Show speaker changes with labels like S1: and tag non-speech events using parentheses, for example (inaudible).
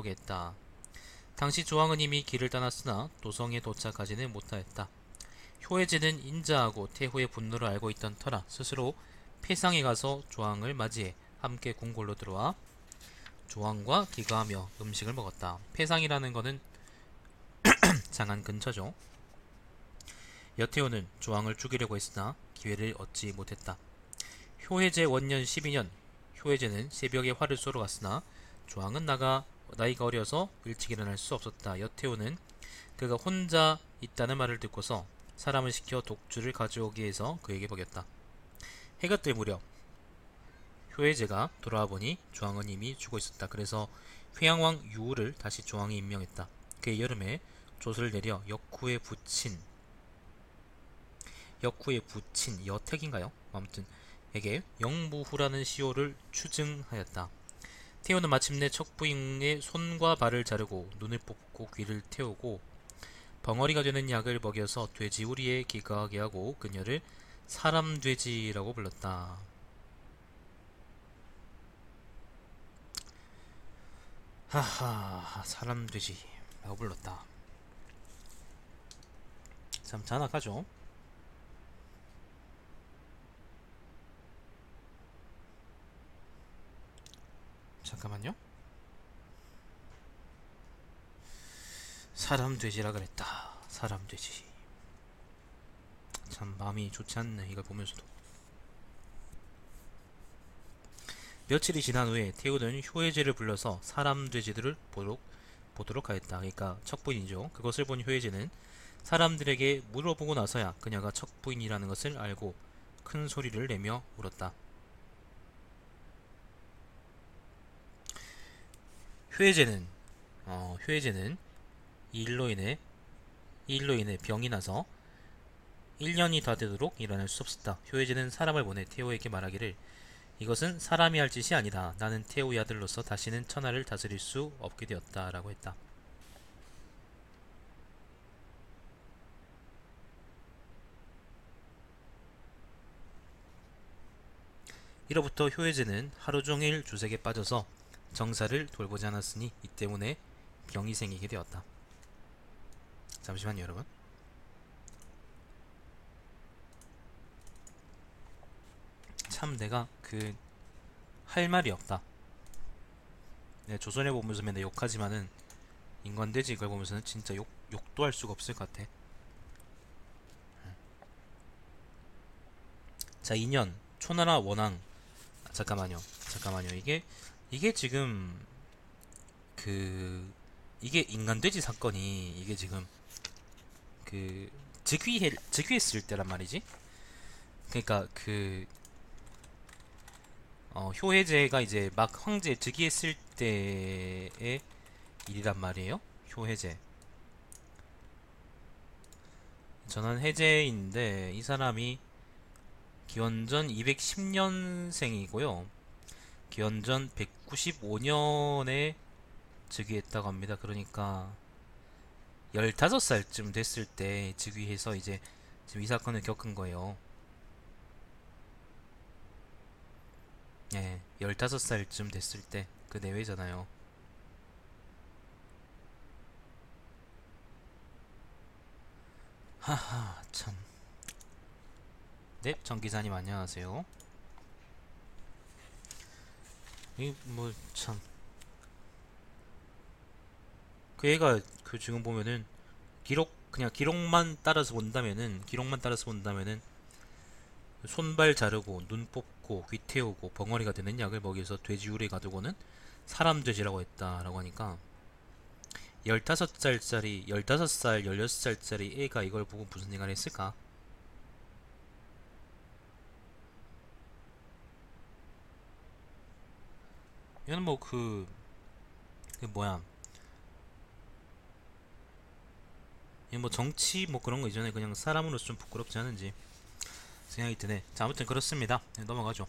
S1: 보겠다. 당시 조왕은 이미 길을 떠났으나 도성에 도착하지는 못하였다. 효혜제는 인자하고 태후의 분노를 알고 있던 터라 스스로 폐상에 가서 조왕을 맞이해 함께 궁궐로 들어와 조왕과 기가하며 음식을 먹었다. 폐상이라는 것은 (clears throat) 장안 근처죠. 여태호는 조왕을 죽이려고 했으나 기회를 얻지 못했다. 효혜제 원년 12년 효혜제는 새벽에 활을 쏘러 갔으나 조왕은 나가 나이가 어려서 일찍 일어날 수 없었다. 여태호는 그가 혼자 있다는 말을 듣고서 사람을 시켜 독주를 가져오기 위해서 그에게 먹였다. 해가 뜰 무렵 효혜제가 돌아와 보니 조왕은 이미 죽어 있었다. 그래서 회양왕 유우를 다시 조왕이 임명했다. 그의 여름에 돛을 내려 역후에 붙인 역후에 붙인 여택인가요? 아무튼 에게 영무후라는 시호를 추증하였다. 태호는 마침내 척부인의 손과 발을 자르고 눈을 뽑고 귀를 태우고 벙어리가 되는 약을 먹여서 돼지우리에 기거하게 하고 그녀를 사람 돼지라고 불렀다. 하하 사람 돼지라고 불렀다. 참 잔악하죠? 잠깐만요. 사람 돼지라 그랬다. 사람 돼지. 참 마음이 좋지 않네. 이걸 보면서도. 며칠이 지난 후에 태우는 효혜제를 불러서 사람 돼지들을 보도록 보도록 하였다. 그러니까 척부인이죠. 그것을 본 효혜제는 사람들에게 물어보고 나서야 그녀가 척부인이라는 것을 알고 큰 소리를 내며 울었다. 효혜제는 어, 효혜제는 이 일로 인해 이 일로 인해 병이 나서 1년이 다 되도록 일어날 수 없었다. 효혜제는 사람을 보내 태호에게 말하기를 이것은 사람이 할 짓이 아니다. 나는 태호의 아들로서 다시는 천하를 다스릴 수 없게 되었다 라고 했다. 이로부터 효혜제는 하루 종일 주색에 빠져서 정사를 돌보지 않았으니 이 때문에 병이 생기게 되었다. 잠시만요, 여러분. 참 내가 그 할 말이 없다. 네, 조선에 보면서 맨날 욕하지만은 인간돼지 이걸 보면서는 진짜 욕 욕도 할 수가 없을 것 같아. 자, 2년 초나라 원왕 아, 잠깐만요. 잠깐만요. 이게 이게 지금 그 이게 인간돼지 사건이 이게 지금 그 즉위해 즉위했을 때란 말이지. 그러니까 그 어, 효혜제가 이제 막 황제 즉위했을 때의 일이란 말이에요. 효혜제. 저는 해제인데 이 사람이 기원전 210년생이고요. 기원전 195년에 즉위했다고 합니다. 그러니까 15살쯤 됐을 때 즉위해서 이제 지금 이 사건을 겪은 거예요. 예, 15살쯤 됐을 때 그 내외잖아요. 하하, 참. 네, 정 기자님 안녕하세요. 이뭐 참. 그 애가 그 지금 보면은 기록 그냥 기록만 따라서 본다면은 기록만 따라서 본다면은 손발 자르고 눈 뽑고 귀 태우고 벙어리가 되는 약을 먹여서 돼지우리에 가두고는 사람 돼지라고 했다라고 하니까 15살짜리 15살 16살짜리 애가 이걸 보고 무슨 생각을 했을까? 얘는 뭐그 그 뭐야. 얘뭐 정치 뭐 그런 거 이전에 그냥 사람으로서 좀 부끄럽지 않은지 생각이 드네. 자 아무튼 그렇습니다. 네, 넘어가죠